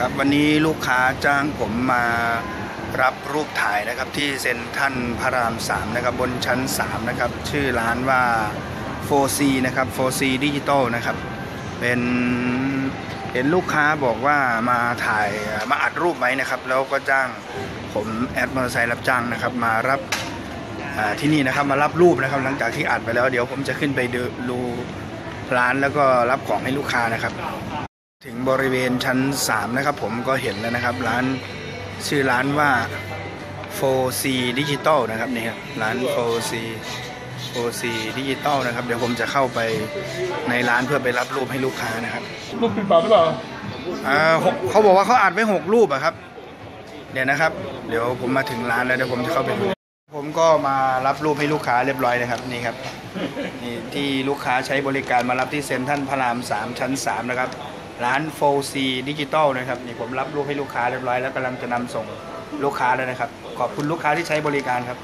ครับวันนี้ลูกค้าจ้างผมมารับรูปถ่ายนะครับที่เซ็นทรัลพระราม3นะครับบนชั้น 3 นะครับ ชื่อร้านว่า 4C นะครับ 4C Digital นะครับเป็นเห็นลูกค้าบอกว่ามาถ่ายมาอัดรูปไว้นะครับ แล้วก็จ้างผมแอดมอเตอร์ไซค์รับจ้างนะครับ มารับที่นี่นะครับมารับรูปนะครับ หลังจากที่อัดไปแล้ว เดี๋ยวผมจะขึ้นไปดูร้านแล้วก็รับของให้ลูกค้านะครับ ถึงบริเวณชั้น 3 นะครับผมก็เห็นแล้วนะครับ ร้านชื่อร้านว่า 4C Digital นะครับนี่ครับร้าน 4C 4C Digital นะครับ เดี๋ยวผมจะเข้าไปในร้านเพื่อไปรับรูปให้ลูกค้านะครับลูกปิดปากหรือเปล่าอ่าหกเขาบอกว่าเขาอัดไว้6รูปอะครับเดี๋ยวนะครับ เดี๋ยวผมมาถึงร้านแล้วเดี๋ยวผมจะเข้าไปดูผมก็มารับรูปให้ลูกค้าเรียบร้อยนะครับนี่ครับนี่ที่ลูกค้าใช้บริการมารับที่เซ็นทรัลพระราม 3 ชั้น 3 นะครับ ร้านโฟซีดิจิตอลนะครับนี่ผมรับรูปให้ลูกค้าเรียบร้อยแล้วกำลังจะนำส่งลูกค้าแล้วนะครับ ขอบคุณลูกค้าที่ใช้บริการครับ